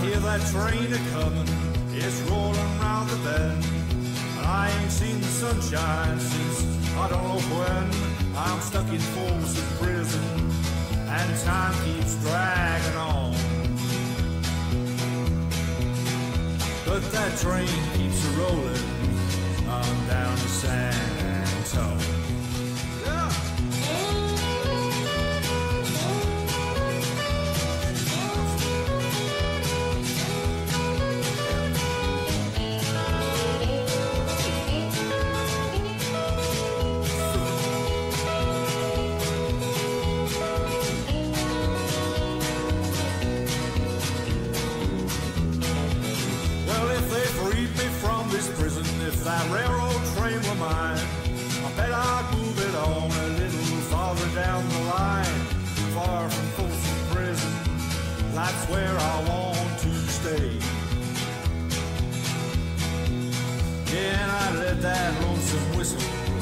that train a coming, it's rolling round the bend. And I ain't seen the sunshine since I don't know when. I'm stuck in Folsom Prison, and time keeps dragging on. But that train keeps a that railroad train were mine, I bet I'd move it on a little farther down the line, far from Folsom Prison. That's where I want to stay. Yeah, and I let that lonesome whistle